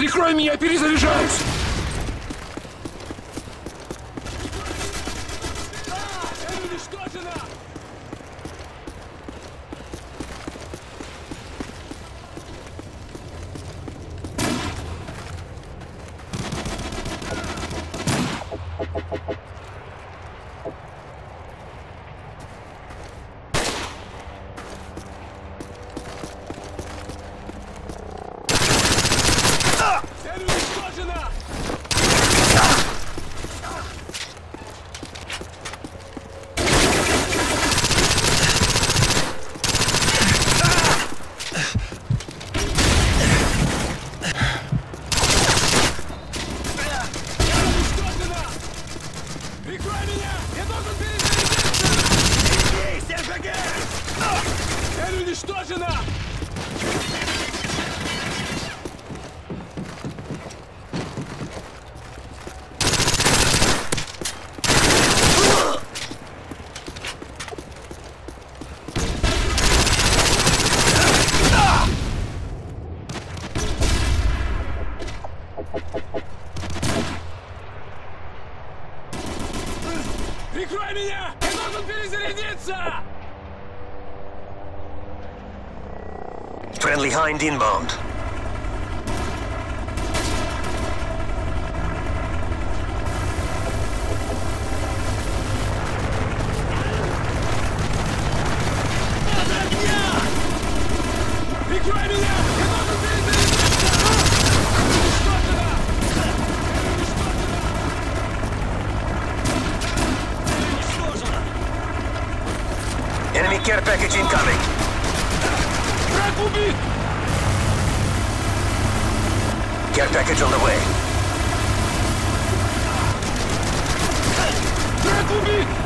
Прикрой меня, перезаряжаюсь! уничтожена! Прикрой меня! Я должен перезарядиться! Friendly Hind inbound. Enemy care package incoming. Get Care package on the way. Track will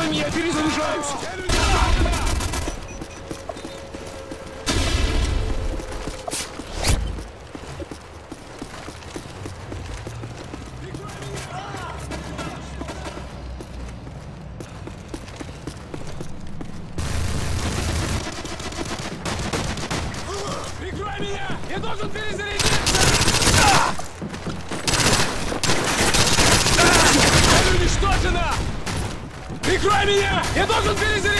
Прикрой меня, перезаряжаюсь! Я должен перезарядить! прикрой меня! Я должен перезарядить!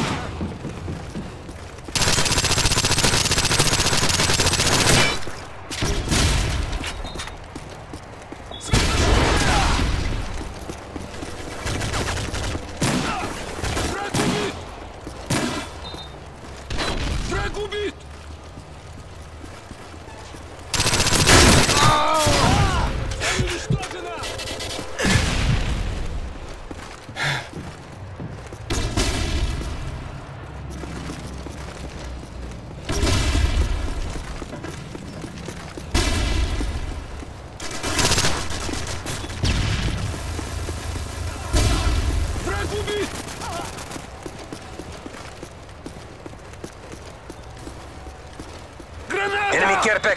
Zagubit!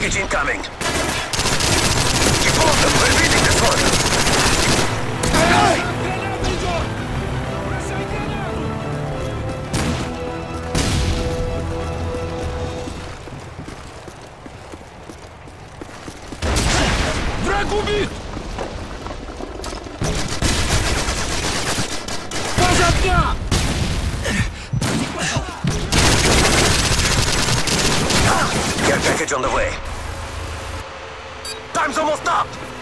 package incoming. Keep all them. We're beating this one. Aye. Враг убит! Get package on the way time's almost up!